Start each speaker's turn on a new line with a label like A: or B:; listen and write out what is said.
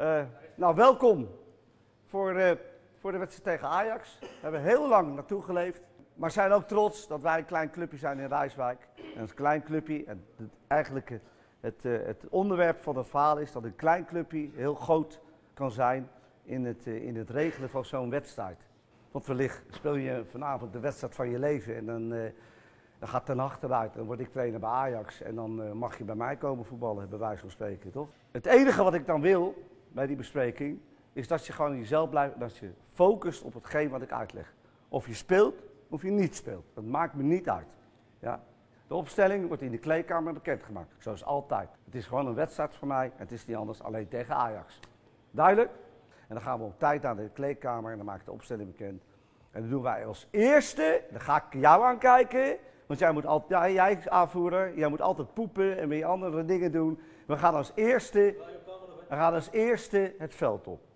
A: Eh, nou, welkom voor, eh, voor de wedstrijd tegen Ajax. We hebben heel lang naartoe geleefd. Maar zijn ook trots dat wij een klein clubje zijn in Rijswijk. En een klein clubje, en het, eigenlijk het, eh, het onderwerp van het verhaal is dat een klein clubje heel groot kan zijn in het, in het regelen van zo'n wedstrijd. Want wellicht speel je vanavond de wedstrijd van je leven en dan, dan gaat ten achteruit. Dan word ik trainer bij Ajax en dan mag je bij mij komen voetballen, bij wijze van spreken, toch? Het enige wat ik dan wil bij die bespreking is dat je gewoon jezelf blijft, dat je focust op hetgeen wat ik uitleg. Of je speelt of je niet speelt. Dat maakt me niet uit. Ja? De opstelling wordt in de kleedkamer bekendgemaakt, zoals altijd. Het is gewoon een wedstrijd voor mij het is niet anders, alleen tegen Ajax. Duidelijk? En dan gaan we op tijd naar de kleedkamer en dan maak ik de opstelling bekend. En dan doen wij als eerste, dan ga ik jou aankijken, want jij moet altijd, ja, jij aanvoerder, jij moet altijd poepen en weer andere dingen doen. We gaan als eerste, we gaan als eerste het veld op.